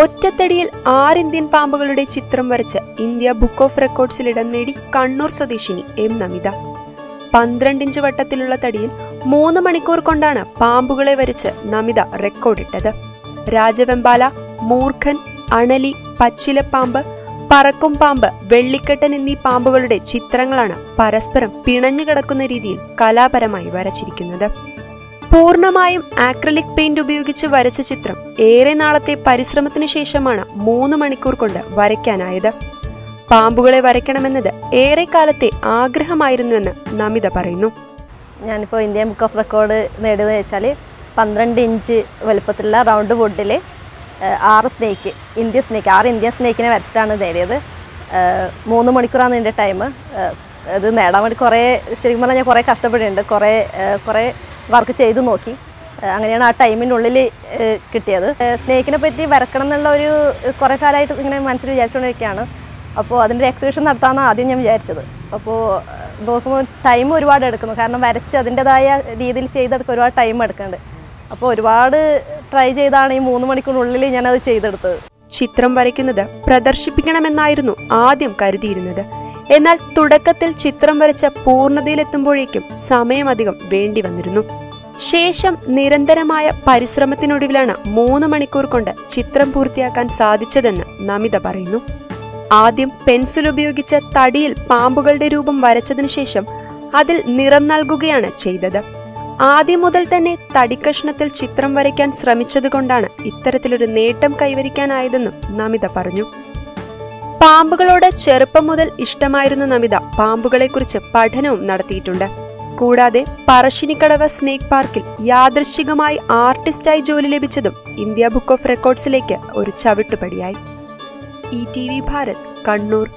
ഒറ്റത്തടിയിൽ ആറ് ഇന്ത്യൻ പാമ്പുകളുടെ ചിത്രം വരച്ച ഇന്ത്യ ബുക്ക് ഓഫ് റെക്കോർഡ്സിൽ ഇടം നേടി കണ്ണൂർ സ്വദേശിനി എം നമിത. പന്ത്രണ്ട് ഇഞ്ച് വട്ടത്തിലുള്ള തടിയിൽ മൂന്ന് മണിക്കൂർ കൊണ്ടാണ് പാമ്പുകളെ വരച്ച് നമിത റെക്കോർഡിട്ടത് രാജവെമ്പാല മൂർഖൻ അണലി പച്ചിലപ്പാമ്പ് പറക്കും പാമ്പ് വെള്ളിക്കെട്ടൻ എന്നീ പാമ്പുകളുടെ ചിത്രങ്ങളാണ് പരസ്പരം പിണഞ്ഞു കിടക്കുന്ന രീതിയിൽ കലാപരമായി വരച്ചിരിക്കുന്നത്. പൂർണമായും ആക്രിലിക് പെയിന്റ് ഉപയോഗിച്ച് വരച്ച ചിത്രം ഏറെ നാളത്തെ പരിശ്രമത്തിന് ശേഷമാണ് മൂന്ന് മണിക്കൂർ കൊണ്ട് വരയ്ക്കാനായത്. പാമ്പുകളെ വരയ്ക്കണമെന്നത് ഏറെ കാലത്തെ ആഗ്രഹമായിരുന്നുവെന്ന് നമിത പറയുന്നു. ഞാനിപ്പോൾ ഇന്ത്യൻ ബുക്ക് ഓഫ് റെക്കോർഡ് നേടിയതെന്ന് വെച്ചാൽ പന്ത്രണ്ട് ഇഞ്ച് വലുപ്പത്തിലുള്ള റൗണ്ട് വുഡിൽ ആറ് സ്നേക്ക് ഇന്ത്യൻ സ്നേക്ക് ആറ് ഇന്ത്യൻ സ്നേക്കിനെ വരച്ചിട്ടാണ് നേടിയത്. മൂന്ന് മണിക്കൂറാണ് എന്റെ ടൈം ഇത് നേടാൻ വേണ്ടി കുറേ ശരിക്കും പറഞ്ഞാൽ ഞാൻ കുറേ കഷ്ടപ്പെട്ടിട്ടുണ്ട്. കുറേ കുറേ വർക്ക് ചെയ്ത് നോക്കി. അങ്ങനെയാണ് ആ ടൈമിനുള്ളിൽ കിട്ടിയത്. സ്നേക്കിനെ പറ്റി വരക്കണം എന്നുള്ള ഒരു കുറേ കാലമായിട്ട് ഇങ്ങനെ മനസ്സിൽ വിചാരിച്ചുകൊണ്ടിരിക്കുകയാണ്. അപ്പോൾ അതിന്റെ എക്സിബിഷൻ നടത്താമെന്നാണ് ആദ്യം ഞാൻ വിചാരിച്ചത്. അപ്പോൾ നോക്കുമ്പോൾ ടൈം ഒരുപാട് എടുക്കുന്നു. കാരണം വരച്ച് അതിന്റെതായ രീതിയിൽ ചെയ്തെടുക്കാൻ ഒരുപാട് ടൈം എടുക്കുന്നുണ്ട്. അപ്പോൾ ഒരുപാട് ട്രൈ ചെയ്താണ് ഈ മൂന്ന് മണിക്കൂറിനുള്ളിൽ ഞാനത് ചെയ്തെടുത്തത്. ചിത്രം വരയ്ക്കുന്നത് പ്രദർശിപ്പിക്കണമെന്നായിരുന്നു ആദ്യം കരുതിയിരുന്നത്. എന്നാൽ തുടക്കത്തിൽ ചിത്രം വരച്ച പൂർണതയിലെത്തുമ്പോഴേക്കും സമയമധികം വേണ്ടി വന്നിരുന്നു. ശേഷം നിരന്തരമായ പരിശ്രമത്തിനൊടുവിലാണ് മൂന്ന് മണിക്കൂർ കൊണ്ട് ചിത്രം പൂർത്തിയാക്കാൻ സാധിച്ചതെന്ന് നമിത പറയുന്നു. ആദ്യം പെൻസിൽ ഉപയോഗിച്ച് തടിയിൽ പാമ്പുകളുടെ രൂപം വരച്ചതിനു ശേഷം അതിൽ നിറം നൽകുകയാണ് ചെയ്തത്. ആദ്യം മുതൽ തന്നെ തടിക്കഷ്ണത്തിൽ ചിത്രം വരയ്ക്കാൻ ശ്രമിച്ചതുകൊണ്ടാണ് ഇത്തരത്തിലൊരു നേട്ടം കൈവരിക്കാനായതെന്നും നമിത പറഞ്ഞു. പാമ്പുകളോട് ചെറുപ്പം മുതൽ ഇഷ്ടമായിരുന്ന നമിത പാമ്പുകളെക്കുറിച്ച് പഠനവും നടത്തിയിട്ടുണ്ട്. കൂടാതെ പറശ്ശിനിക്കടവ് സ്നേക്ക് പാർക്കിൽ യാദൃശ്ചികമായി ആർട്ടിസ്റ്റായി ജോലി ലഭിച്ചതും ഇന്ത്യ ബുക്ക് ഓഫ് റെക്കോർഡ്സിലേക്ക് ഒരു ചവിട്ടുപടിയായി. E T V Bharat Kannur.